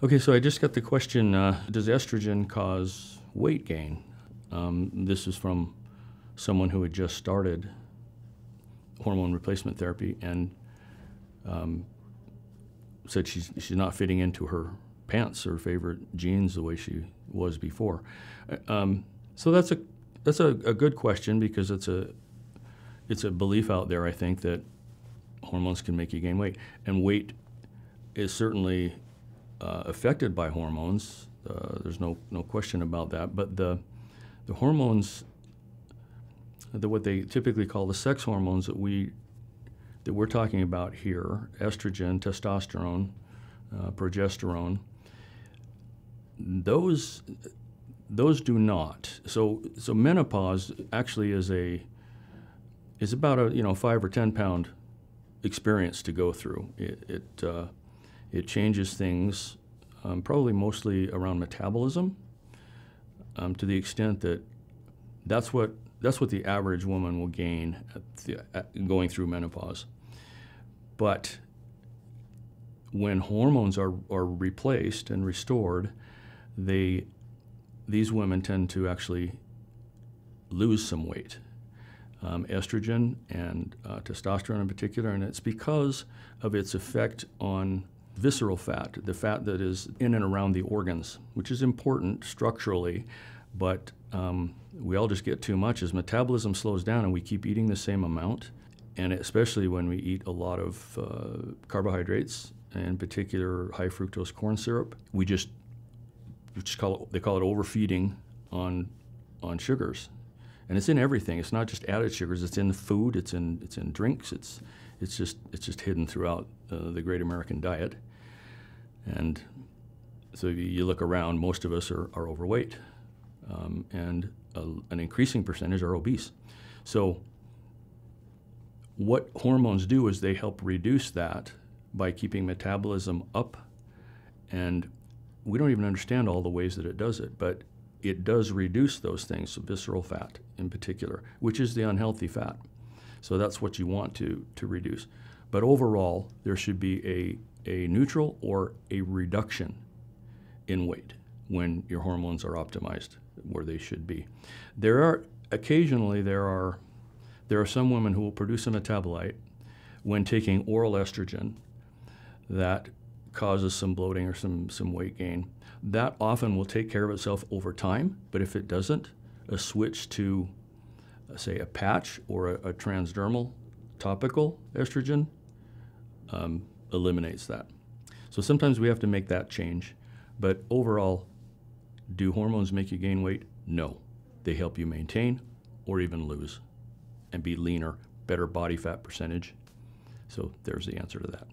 Okay, so I just got the question uh, Does estrogen cause weight gain? Um, this is from someone who had just started hormone replacement therapy and um, said she's, she's not fitting into her pants, her favorite jeans, the way she was before. Uh, um, so that's a that's a, a good question because it's a it's a belief out there. I think that hormones can make you gain weight, and weight is certainly uh, affected by hormones. Uh, there's no no question about that. But the the hormones, the what they typically call the sex hormones that we that we're talking about here, estrogen, testosterone, uh, progesterone, those those do not. So so menopause actually is a is about a you know five or ten pound experience to go through. It it, uh, it changes things, um, probably mostly around metabolism, um, to the extent that that's what that's what the average woman will gain the, at going through menopause. But when hormones are, are replaced and restored, they these women tend to actually lose some weight. Um, estrogen and uh, testosterone in particular, and it's because of its effect on visceral fat, the fat that is in and around the organs, which is important structurally, but um, we all just get too much as metabolism slows down and we keep eating the same amount. And especially when we eat a lot of uh, carbohydrates, in particular high fructose corn syrup, we just, we just call it, they call it overfeeding on, on sugars. And it's in everything. It's not just added sugars. It's in food. It's in it's in drinks. It's it's just it's just hidden throughout uh, the Great American Diet. And so you look around, most of us are, are overweight, um, and a, an increasing percentage are obese. So, what hormones do is they help reduce that by keeping metabolism up. And we don't even understand all the ways that it does it, but it does reduce those things, so visceral fat in particular, which is the unhealthy fat. So that's what you want to, to reduce. But overall, there should be a a neutral or a reduction in weight when your hormones are optimized where they should be. There are occasionally there are there are some women who will produce a metabolite when taking oral estrogen that causes some bloating or some, some weight gain. That often will take care of itself over time, but if it doesn't, a switch to, say, a patch or a, a transdermal topical estrogen um, eliminates that. So sometimes we have to make that change. But overall, do hormones make you gain weight? No. They help you maintain or even lose and be leaner, better body fat percentage. So there's the answer to that.